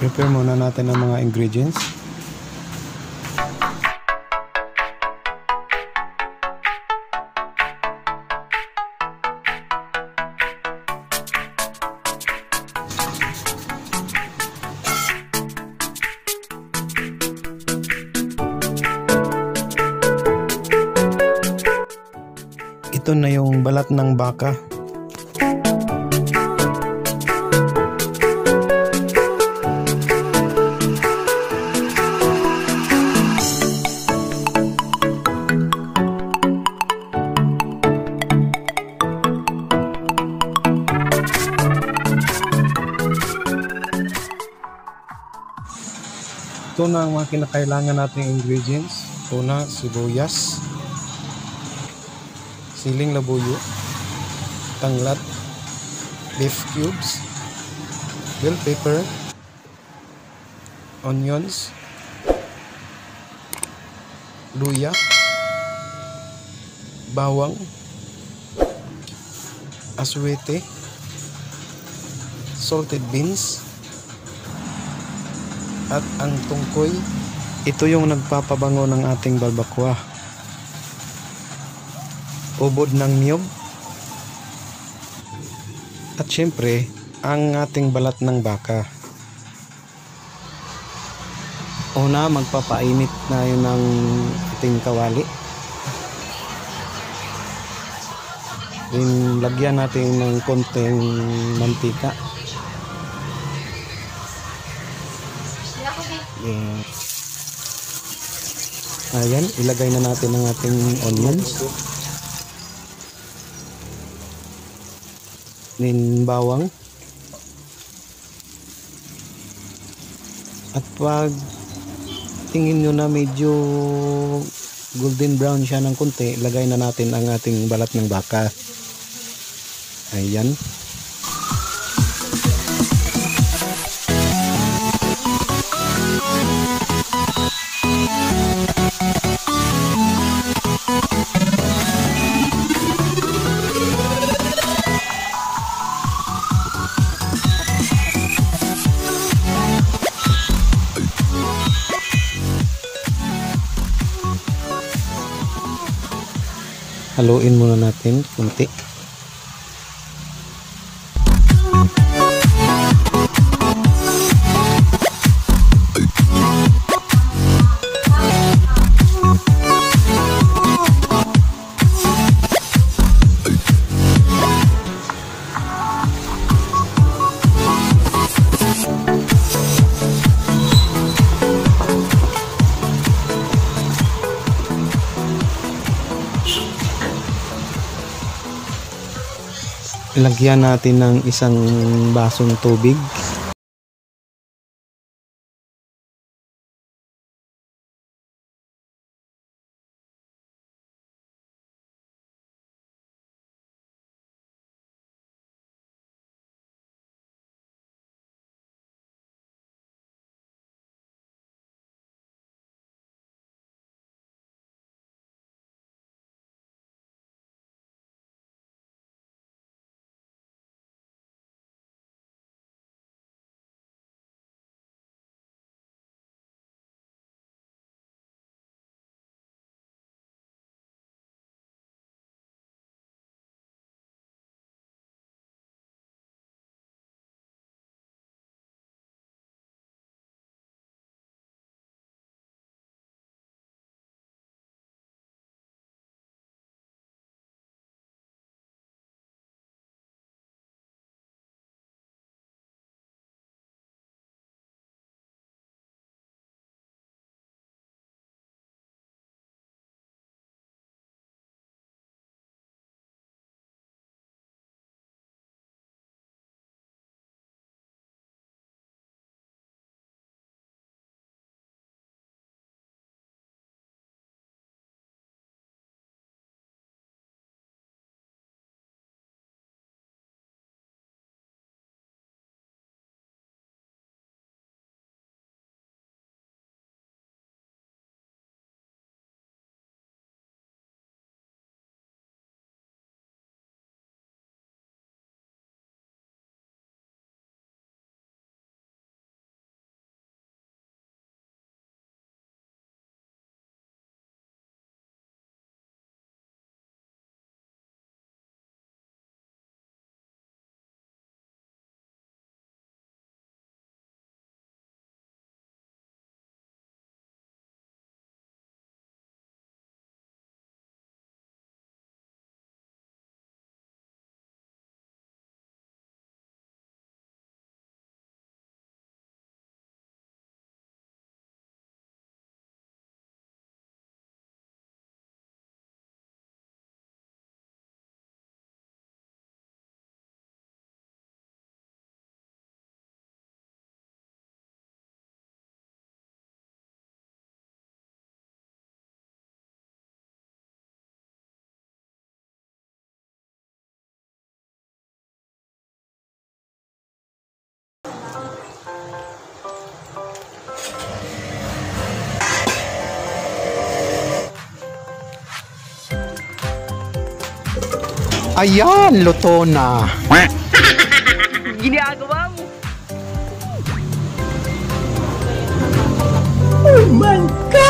Prepare muna natin ang mga ingredients. Ito na yung balat ng baka. Ito na ang mga kinakailangan nating ingredients. Tuna, sibuyas, siling labuyo, tanglat, beef cubes, bell pepper, onions, luya, bawang, aswete, salted beans, at ang tungkoy. Ito yung nagpapabango ng ating balbakwa. Ubod ng niyog. At syempre, ang ating balat ng baka. Una, magpapainit na yun ng ating kawali. Then, lagyan natin ng konting mantika. Then, ayan, ilagay na natin ang ating onions. Then, bawang. At pag tingin nyo na medyo golden brown siya ng konti, lagay na natin ang ating balat ng baka. Ayan. Haluin muna natin kunti. Lagyan natin ng isang basong tubig. Ayan, luto na. Ginagawa mo. Oh my God!